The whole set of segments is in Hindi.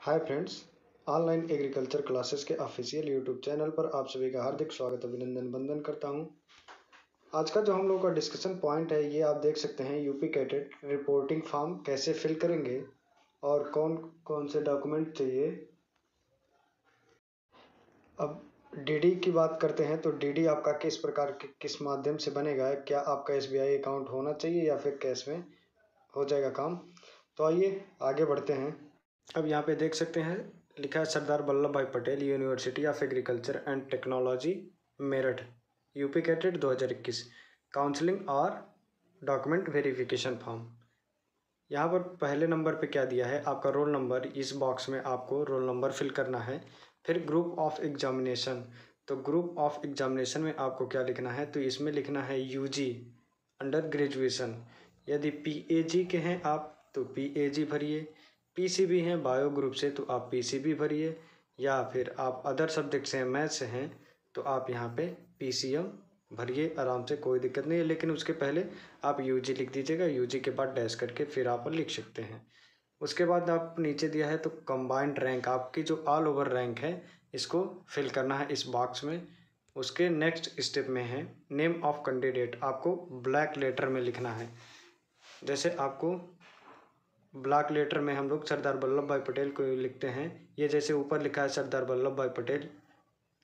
Hi friends online agriculture classes के ऑफिशियल यूट्यूब चैनल पर आप सभी का हार्दिक स्वागत, अभिनंदन, वंदन करता हूँ। आज का जो हम लोग का डिस्कशन पॉइंट है, ये आप देख सकते हैं यूपी कैटेट रिपोर्टिंग फॉर्म कैसे फिल करेंगे और कौन कौन से डॉक्यूमेंट चाहिए। अब डीडी की बात करते हैं तो डीडी आपका किस प्रकार के, किस माध्यम से बनेगा, क्या आपका एसबीआई अकाउंट होना चाहिए या फिर कैश में हो जाएगा काम। तो आइए, आगे बढ़ते हैं। अब यहाँ पे देख सकते हैं, लिखा है Sardar Vallabh Bhai Patel university of agriculture and technology Meerut UP CATET 2021 counselling और डॉक्यूमेंट वेरिफिकेशन फॉर्म यहाँ पर पहले नंबर पे क्या दिया है? आपका रोल नंबर इस बॉक्स में आपको रोल नंबर फिल करना है। फिर ग्रुप ऑफ़ एग्जामिनेशन तो ग्रुप ऑफ़ एग्जामिनेशन में आपको क्या लिखना है? तो इसमें लिखना है यूजी अंडर ग्रेजुएशन यदि पीएजी के हैं आप तो पीएजी भरिए। पीसीबी हैं बायो ग्रुप से तो आप पीसीबी भरिए, या फिर आप अदर सब्जेक्ट से हैं मैथ से हैं तो आप यहाँ पे पीसीएम भरिए, आराम से कोई दिक्कत नहीं है, लेकिन उसके पहले आप यूजी लिख दीजिएगा यूजी के बाद डैश करके फिर आप लिख सकते हैं। उसके बाद आप नीचे दिया है तो कंबाइंड रैंक आपकी जो ऑल ओवर रैंक है, इसको फिल करना है इस बॉक्स में। उसके नेक्स्ट स्टेप में है नेम ऑफ़ कैंडिडेट आपको ब्लैक लेटर में लिखना है। जैसे आपको ब्लैक लेटर में हम लोग सरदार वल्लभ भाई पटेल को लिखते हैं। ये जैसे ऊपर लिखा है सरदार वल्लभ भाई पटेल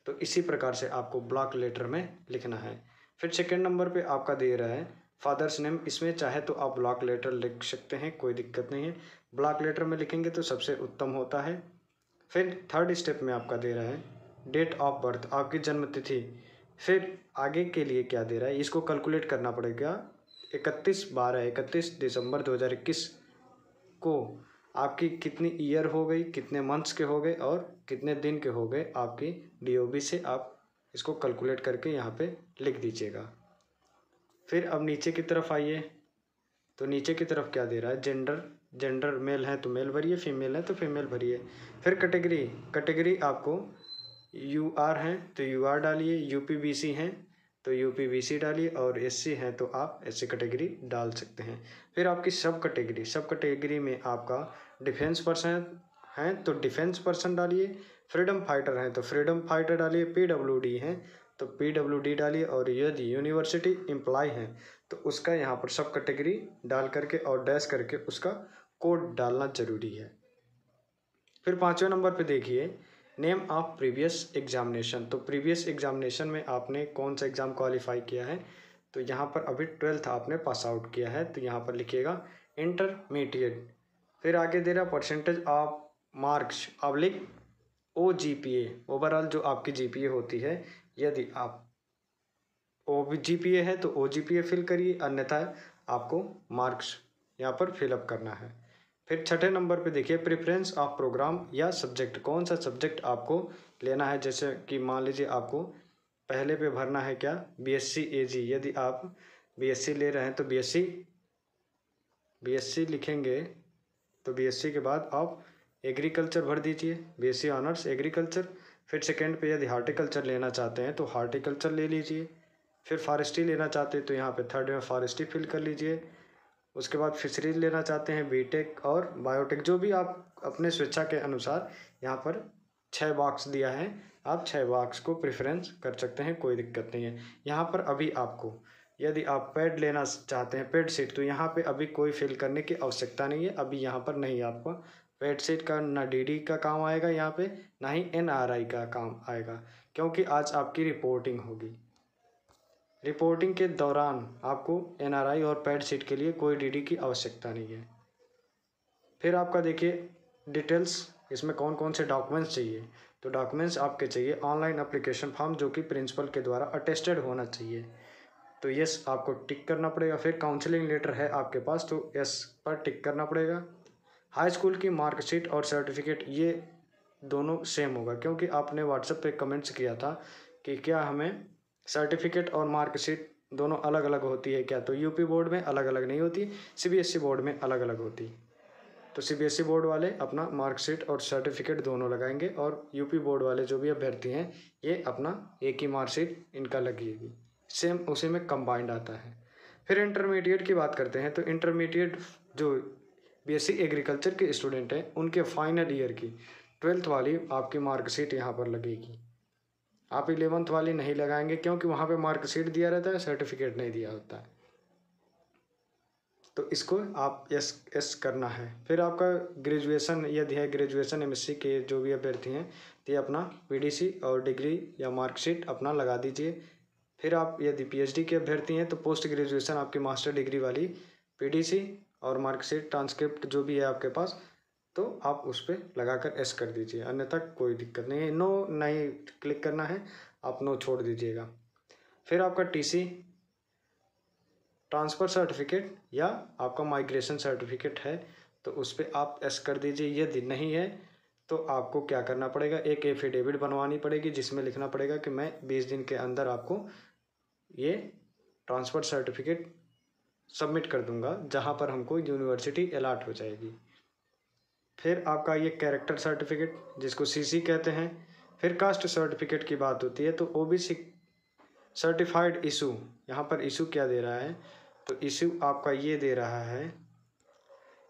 तो इसी प्रकार से आपको ब्लॉक लेटर में लिखना है। फिर सेकेंड नंबर पे आपका दे रहा है फादर्स नेम इसमें चाहे तो आप ब्लॉक लेटर लिख सकते हैं, कोई दिक्कत नहीं है। ब्लॉक लेटर में लिखेंगे तो सबसे उत्तम होता है। फिर थर्ड स्टेप में आपका दे रहा है डेट ऑफ़ बर्थ आपकी जन्म तिथि फिर आगे के लिए क्या दे रहा है, इसको कैलकुलेट करना पड़ेगा। इकतीस बारह, इकतीस दिसंबर दो हज़ार इक्कीस। को आपकी कितनी ईयर हो गई, कितने मंथ्स के हो गए और कितने दिन के हो गए आपकी डीओबी से आप इसको कैलकुलेट करके यहाँ पे लिख दीजिएगा। फिर अब नीचे की तरफ़ आइए। तो नीचे की तरफ़ क्या दे रहा है? जेंडर जेंडर मेल है तो मेल भरिए फीमेल है तो फीमेल भरिए। फिर कैटेगरी कैटेगरी आपको यू आर हैं तो यू आर डालिए यू पी बी सी हैं तो यू पी बी सी डालिए और एस सी हैं तो आप एस सी कैटेगरी डाल सकते हैं। फिर आपकी सब कैटेगरी सब कैटेगरी में आपका डिफेंस पर्सन हैं तो डिफेंस पर्सन डालिए। फ्रीडम फाइटर हैं तो फ्रीडम फाइटर डालिए। पी डब्ल्यू डी हैं तो पी डब्ल्यू डी डालिए और यदि यूनिवर्सिटी एम्प्लॉय हैं तो उसका यहाँ पर सब कैटेगरी डाल करके और डैश करके उसका कोड डालना ज़रूरी है। फिर पाँचवें नंबर पर देखिए। Name of previous examination. तो प्रीवियस एग्जामिनेशन में आपने कौन सा एग्ज़ाम क्वालिफाई किया है? तो यहाँ पर अभी ट्वेल्थ आपने पास आउट किया है तो यहाँ पर लिखिएगा, इंटरमीडिएट। फिर आगे दे रहा percentage of marks oblique O G P A overall जो आपकी जी पी ए होती है, यदि आप ओ जी पी ए है तो ओ जी पी ए फिल करिए, अन्यथा आपको मार्क्स यहाँ पर फिलअप करना है। फिर छठे नंबर पे देखिए प्रेफरेंस ऑफ़ प्रोग्राम या सब्जेक्ट कौन सा सब्जेक्ट आपको लेना है? जैसे कि मान लीजिए आपको पहले पे भरना है क्या? बीएससी एजी यदि आप बीएससी ले रहे हैं तो बीएससी बीएससी लिखेंगे तो बीएससी के बाद आप एग्रीकल्चर भर दीजिए। बीएससी ऑनर्स एग्रीकल्चर फिर सेकेंड पे यदि हार्टिकल्चर लेना चाहते हैं तो हार्टिकल्चर ले लीजिए। फिर फॉरेस्ट्री लेना चाहते हैं तो यहाँ पे थर्ड में फॉरेस्ट्री फिल कर लीजिए। उसके बाद फिशरीज लेना चाहते हैं बीटेक और बायोटेक जो भी आप अपने स्वेच्छा के अनुसार यहाँ पर छः बॉक्स दिया है, आप छः बॉक्स को प्रेफरेंस कर सकते हैं, कोई दिक्कत नहीं है। यहाँ पर अभी आपको, यदि आप पेड लेना चाहते हैं पेड सीट तो यहाँ पे अभी कोई फिल करने की आवश्यकता नहीं है। अभी यहाँ पर नहीं आपको पेड सीट का, ना डी का काम आएगा यहाँ पे, ना ही एन का काम आएगा, क्योंकि आज आपकी रिपोर्टिंग होगी। रिपोर्टिंग के दौरान आपको एनआरआई और पैड सीट के लिए कोई डीडी की आवश्यकता नहीं है। फिर आपका देखिए डिटेल्स, इसमें कौन कौन से डॉक्यूमेंट्स चाहिए? तो डॉक्यूमेंट्स आपके चाहिए ऑनलाइन अप्लीकेशन फॉर्म जो कि प्रिंसिपल के द्वारा अटेस्टेड होना चाहिए। तो यस, आपको टिक करना पड़ेगा। फिर काउंसलिंग लेटर है आपके पास तो यस पर टिक करना पड़ेगा। हाई स्कूल की मार्कशीट और सर्टिफिकेट, ये दोनों सेम होगा, क्योंकि आपने व्हाट्सएप पे कमेंट्स किया था कि क्या हमें सर्टिफिकेट और मार्कशीट दोनों अलग अलग होती है क्या? तो यूपी बोर्ड में अलग अलग नहीं होती, सीबीएसई बोर्ड में अलग अलग होती। तो सीबीएसई बोर्ड वाले अपना मार्कशीट और सर्टिफिकेट दोनों लगाएँगे और यूपी बोर्ड वाले जो भी अभ्यर्थी हैं, ये अपना एक ही मार्कशीट इनका लगेगी। सेम उसी में कंबाइंड आता है। फिर इंटरमीडिएट की बात करते हैं तो इंटरमीडिएट जो बीएससी एग्रीकल्चर के स्टूडेंट हैं, उनके फाइनल ईयर की ट्वेल्थ वाली आपकी मार्कशीट यहाँ पर लगेगी। आप इलेवंथ वाली नहीं लगाएँगे क्योंकि वहाँ पे मार्कशीट दिया रहता है सर्टिफिकेट नहीं दिया होता है। तो इसको आप एस एस करना है। फिर आपका ग्रेजुएशन यदि है ग्रेजुएशन एमएससी के जो भी अभ्यर्थी हैं तो ये अपना पीडीसी और डिग्री या मार्कशीट अपना लगा दीजिए। फिर आप, यदि पीएचडी के अभ्यर्थी हैं तो पोस्ट ग्रेजुएशन आपकी मास्टर डिग्री वाली पीडीसी और मार्कशीट ट्रांसक्रिप्ट जो भी है आपके पास तो आप उस पर लगा कर एस कर दीजिए। अन्यथा कोई दिक्कत नहीं है। नो नहीं क्लिक करना है, आप नो छोड़ दीजिएगा। फिर आपका टीसी ट्रांसफ़र सर्टिफिकेट या आपका माइग्रेशन सर्टिफिकेट है तो उस पर आप एस कर दीजिए। यदि नहीं है तो आपको क्या करना पड़ेगा? एक एफिडेविट बनवानी पड़ेगी, जिसमें लिखना पड़ेगा कि मैं बीस दिन के अंदर आपको ये ट्रांसफ़र सर्टिफिकेट सबमिट कर दूँगा, जहाँ पर हमको यूनिवर्सिटी अलाट हो जाएगी। फिर आपका ये कैरेक्टर सर्टिफिकेट जिसको सीसी कहते हैं, फिर कास्ट सर्टिफिकेट की बात होती है तो ओबीसी सर्टिफाइड इशू यहाँ पर इशू क्या दे रहा है? तो इशू आपका ये दे रहा है,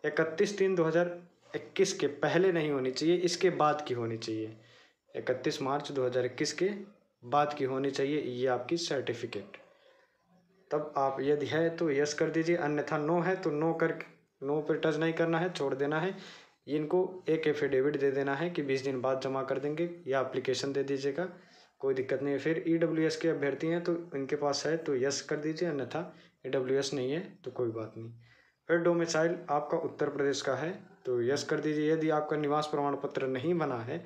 इकतीस तीन दो हज़ार इक्कीस के पहले नहीं होनी चाहिए, इसके बाद की होनी चाहिए। इकतीस मार्च दो हज़ार इक्कीस के बाद की होनी चाहिए, ये आपकी सर्टिफिकेट तब आप यदि है तो यस कर दीजिए, अन्यथा नो है तो नो कर नो पर टच नहीं करना है, छोड़ देना है। इनको एक एफिडेविट दे देना है कि बीस दिन बाद जमा कर देंगे या अप्लीकेशन दे दीजिएगा। कोई दिक्कत नहीं है। फिर ई डब्ल्यू एस के अभ्यर्थी हैं तो इनके पास है तो यस कर दीजिए, अन्यथा ई डब्ल्यू एस नहीं है तो कोई बात नहीं। फिर डोमिसाइल आपका उत्तर प्रदेश का है तो यस कर दीजिए। यदि आपका निवास प्रमाण पत्र नहीं बना है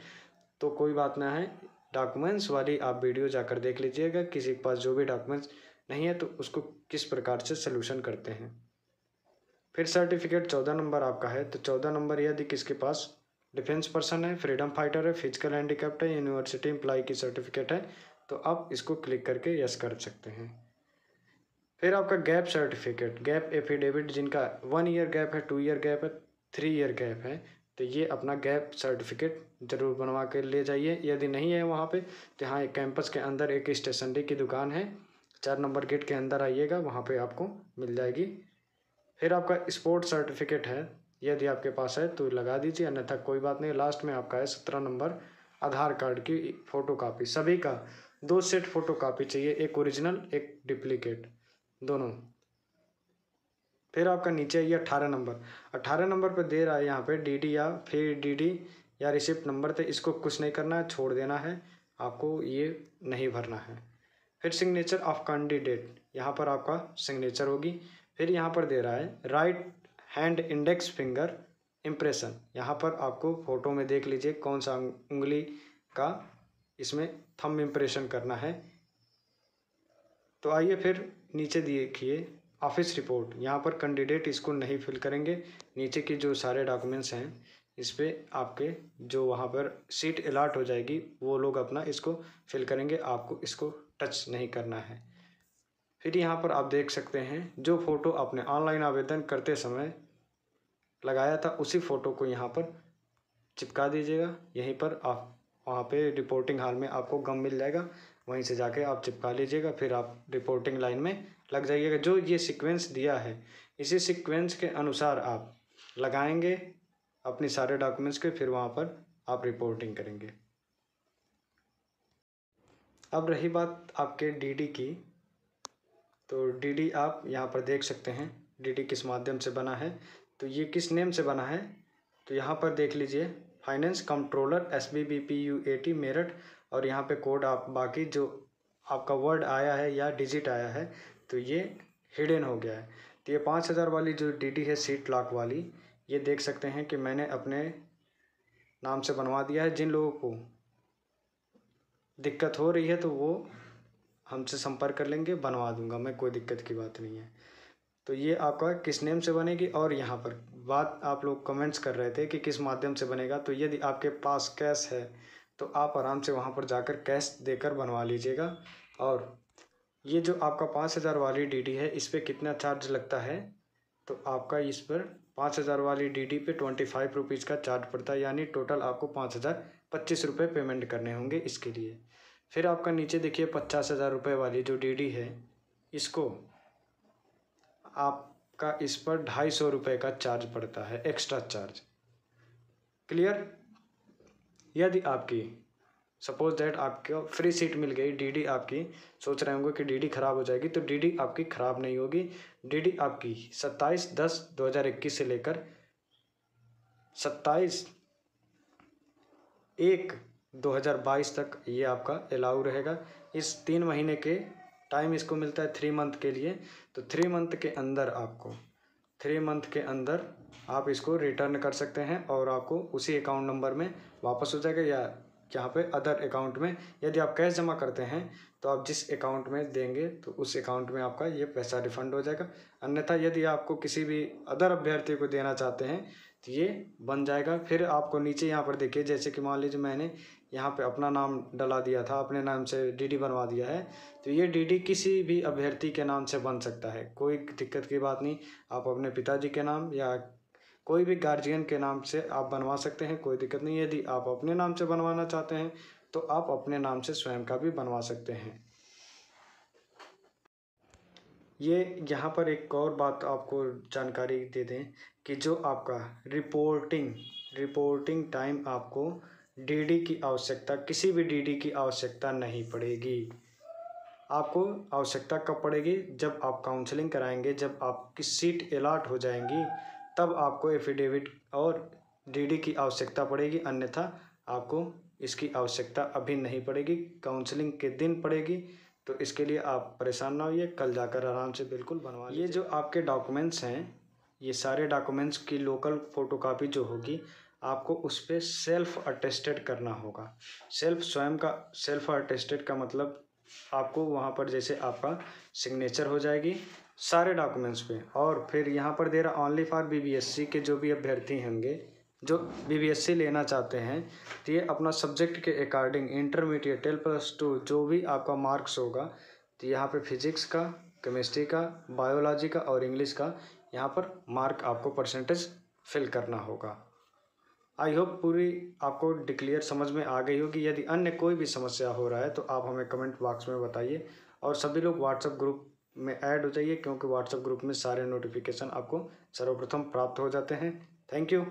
तो कोई बात ना है। डॉक्यूमेंट्स वाली आप वीडियो जाकर देख लीजिएगा। किसी के पास जो भी डॉक्यूमेंट्स नहीं है तो उसको किस प्रकार से सोल्यूशन करते हैं। फिर सर्टिफिकेट चौदह नंबर आपका है तो चौदह नंबर यदि किसके पास? डिफेंस पर्सन है फ्रीडम फाइटर है फ़िज़िकल हैंडीकैप्ट है यूनिवर्सिटी एम्प्लॉय की सर्टिफिकेट है तो आप इसको क्लिक करके यस कर सकते हैं। फिर आपका गैप सर्टिफिकेट गैप एफिडेविट जिनका वन ईयर गैप है टू ईयर गैप है थ्री ईयर गैप है तो ये अपना गैप सर्टिफिकेट ज़रूर बनवा के ले जाइए। यदि नहीं है वहाँ पे तो यहाँ एक कैंपस के अंदर एक स्टेशनरी की दुकान है, चार नंबर गेट के अंदर आइएगा, वहाँ पे आपको मिल जाएगी। फिर आपका स्पोर्ट सर्टिफिकेट है। यदि आपके पास है तो लगा दीजिए। अन्यथा कोई बात नहीं लास्ट में आपका है सत्रह नंबर आधार कार्ड की फ़ोटो कापी सभी का दो सेट फ़ोटो कापी चाहिए, एक ओरिजिनल एक डिप्लीकेट दोनों। फिर आपका नीचे ये अट्ठारह नंबर। अट्ठारह नंबर पर दे रहा है यहाँ पे डीडी या फिर डीडी या रिसिप्ट नंबर तो इसको कुछ नहीं करना है, छोड़ देना है। आपको ये नहीं भरना है। फिर सिग्नेचर ऑफ़ कैंडिडेट यहाँ पर आपका सिग्नेचर होगी। फिर यहाँ पर दे रहा है right hand index finger impression यहाँ पर आपको फ़ोटो में देख लीजिए कौन सा उंगली का इसमें थम इम्प्रेशन करना है। तो आइए फिर नीचे देखिए ऑफ़िस रिपोर्ट यहाँ पर कैंडिडेट इसको नहीं फिल करेंगे। नीचे के जो सारे डॉक्यूमेंट्स हैं, इस पर आपके जो वहाँ पर सीट अलाट हो जाएगी, वो लोग अपना इसको फिल करेंगे। आपको इसको टच नहीं करना है। फिर यहाँ पर आप देख सकते हैं, जो फ़ोटो आपने ऑनलाइन आवेदन करते समय लगाया था, उसी फ़ोटो को यहाँ पर चिपका दीजिएगा। यहीं पर आप, वहाँ पे रिपोर्टिंग हॉल में आपको गम मिल जाएगा। वहीं से जाके आप चिपका लीजिएगा, फिर आप रिपोर्टिंग लाइन में लग जाइएगा। जो ये सीक्वेंस दिया है, इसी सीक्वेंस के अनुसार आप लगाएँगे अपने सारे डॉक्यूमेंट्स के, फिर वहाँ पर आप रिपोर्टिंग करेंगे। अब रही बात आपके डीडी की। तो डी आप यहाँ पर देख सकते हैं डी किस माध्यम से बना है। तो ये किस नेम से बना है? तो यहाँ पर देख लीजिए, finance controller S B B P U A T Meerut. और यहाँ पे कोड आप, बाकी जो आपका वर्ड आया है या डिजिट आया है तो ये हिडन हो गया है। तो ये पाँच हज़ार वाली जो डी है, सीट लॉक वाली, ये देख सकते हैं कि मैंने अपने नाम से बनवा दिया है। जिन लोगों को दिक्कत हो रही है तो वो हमसे संपर्क कर लेंगे, बनवा दूँगा मैं, कोई दिक्कत की बात नहीं है। तो ये आपका किस नेम से बनेगी और यहाँ पर बात आप लोग कमेंट्स कर रहे थे कि किस माध्यम से बनेगा तो यदि आपके पास कैश है तो आप आराम से वहाँ पर जाकर कैश देकर बनवा लीजिएगा। और ये जो आपका पाँच हज़ार वाली डी है, इस पर कितना चार्ज लगता है? तो आपका इस पर पाँच हज़ार वाली डी पे ट्वेंटी फाइव रुपीज़ का चार्ज पड़ता है, यानी टोटल आपको पाँच हज़ार पच्चीस रुपये पेमेंट करने होंगे इसके लिए। फिर आपका नीचे देखिए पचास हज़ार रुपये वाली जो डीडी है, इसको आपका इस पर ढाई सौ रुपये का चार्ज पड़ता है एक्स्ट्रा चार्ज क्लियर यदि आपकी सपोज़ दैट आपको फ्री सीट मिल गई डीडी आपकी, सोच रहे होंगे कि डीडी ख़राब हो जाएगी तो डीडी आपकी ख़राब नहीं होगी। डीडी आपकी सत्ताईस दस दो हज़ार इक्कीस से लेकर सत्ताईस एक 2022 तक ये आपका अलाउ रहेगा। इस तीन महीने के टाइम इसको मिलता है थ्री मंथ के लिए। तो थ्री मंथ के अंदर आपको थ्री मंथ के अंदर आप इसको रिटर्न कर सकते हैं और आपको उसी अकाउंट नंबर में वापस हो जाएगा या यहाँ पे अदर अकाउंट में। यदि आप कैश जमा करते हैं तो आप जिस अकाउंट में देंगे तो उस अकाउंट में आपका ये पैसा रिफंड हो जाएगा। अन्यथा यदि आपको किसी भी अदर अभ्यर्थी को देना चाहते हैं तो ये बन जाएगा। फिर आपको नीचे यहाँ पर देखिए, जैसे कि मान लीजिए मैंने यहाँ पे अपना नाम डला दिया था, अपने नाम से डीडी बनवा दिया है। तो ये डीडी किसी भी अभ्यर्थी के नाम से बन सकता है, कोई दिक्कत की बात नहीं। आप अपने पिताजी के नाम या कोई भी गार्जियन के नाम से आप बनवा सकते हैं, कोई दिक्कत नहीं। यदि आप अपने नाम से बनवाना चाहते हैं तो आप अपने नाम से स्वयं का भी बनवा सकते हैं। ये यहाँ पर एक और बात आपको जानकारी दे दें कि जो आपका रिपोर्टिंग रिपोर्टिंग टाइम आपको डीडी की आवश्यकता किसी भी डीडी की आवश्यकता नहीं पड़ेगी। आपको आवश्यकता कब पड़ेगी? जब आप काउंसलिंग कराएँगे जब आपकी सीट अलाट हो जाएँगी तब आपको एफिडेविट और डीडी की आवश्यकता पड़ेगी। अन्यथा आपको इसकी आवश्यकता अभी नहीं पड़ेगी। काउंसलिंग के दिन पड़ेगी तो इसके लिए आप परेशान ना होइए। कल जाकर आराम से बिल्कुल बनवा ये जो आपके डॉक्यूमेंट्स हैं ये सारे डॉक्यूमेंट्स की लोकल फ़ोटोकॉपी जो होगी आपको उस पर सेल्फ अटेस्टेड करना होगा। सेल्फ स्वयं का सेल्फ अटेस्टेड का मतलब आपको वहाँ पर जैसे आपका सिग्नेचर हो जाएगी सारे डॉक्यूमेंट्स पे। और फिर यहाँ पर दे रहा ओनली फॉर बीबीएससी के जो भी अभ्यर्थी होंगे, जो बीबीएससी लेना चाहते हैं तो ये अपना सब्जेक्ट के according intermediate ten plus two जो भी आपका मार्क्स होगा तो यहाँ पे फिजिक्स का केमिस्ट्री का बायोलॉजी का और इंग्लिश का यहाँ पर मार्क आपको परसेंटेज फिल करना होगा। आई होप पूरी आपको डिक्लेयर समझ में आ गई होगी। यदि अन्य कोई भी समस्या हो रहा है तो आप हमें कमेंट बॉक्स में बताइए और सभी लोग व्हाट्सएप ग्रुप में ऐड हो जाइए, क्योंकि व्हाट्सएप ग्रुप में सारे नोटिफिकेशन आपको सर्वप्रथम प्राप्त हो जाते हैं। Thank you